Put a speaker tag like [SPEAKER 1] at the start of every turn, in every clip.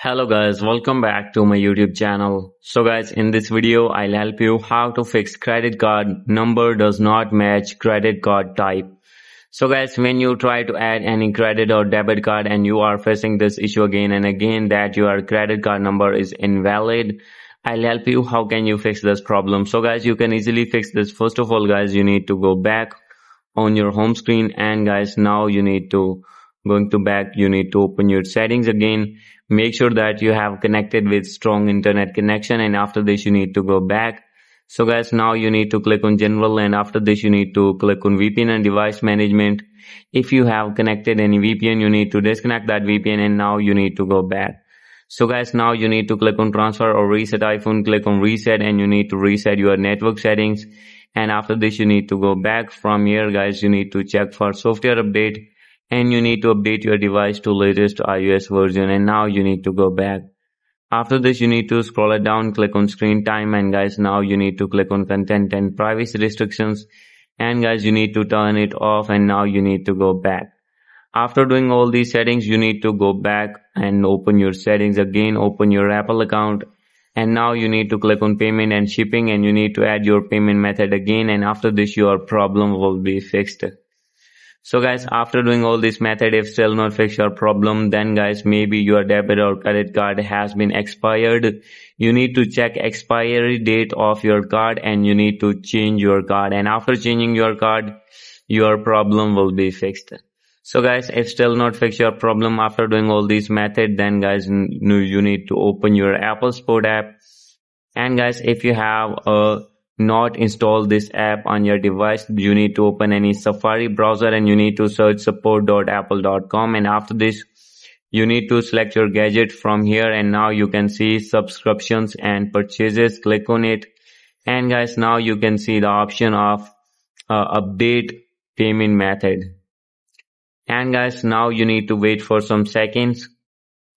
[SPEAKER 1] Hello guys, welcome back to my YouTube channel. So guys, in this video, I'll help you how to fix credit card number does not match credit card type. So guys, when you try to add any credit or debit card and you are facing this issue again and again that your credit card number is invalid, I'll help you how can you fix this problem. So guys, you can easily fix this. First of all guys, you need to go back on your home screen and guys, now you need to going to back you need to open your settings again make sure that you have connected with strong internet connection and after this you need to go back so guys now you need to click on general and after this you need to click on VPN and device management if you have connected any VPN you need to disconnect that VPN and now you need to go back so guys now you need to click on transfer or reset iPhone click on reset and you need to reset your network settings and after this you need to go back from here guys you need to check for software update and you need to update your device to latest iOS version and now you need to go back. After this you need to scroll it down, click on screen time and guys now you need to click on content and privacy restrictions and guys you need to turn it off and now you need to go back. After doing all these settings you need to go back and open your settings again, open your Apple account and now you need to click on payment and shipping and you need to add your payment method again and after this your problem will be fixed. So guys, after doing all this method, if still not fix your problem, then guys, maybe your debit or credit card has been expired. You need to check expiry date of your card and you need to change your card. And after changing your card, your problem will be fixed. So guys, if still not fix your problem after doing all these method, then guys, you need to open your Apple Support app. And guys, if you have a not install this app on your device. You need to open any safari browser and you need to search support.apple.com and after this you need to select your gadget from here. And now you can see subscriptions and purchases. Click on it. And guys now you can see the option of uh, update payment method. And guys now you need to wait for some seconds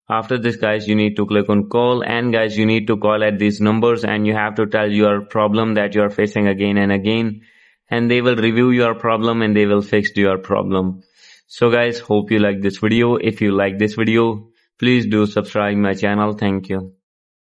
[SPEAKER 1] after this guys you need to click on call. And guys you need to call at these numbers and you have to tell your problem that you are facing again and again. And they will review your problem and they will fix your problem. So guys hope you like this video. If you like this video please do subscribe my channel. Thank you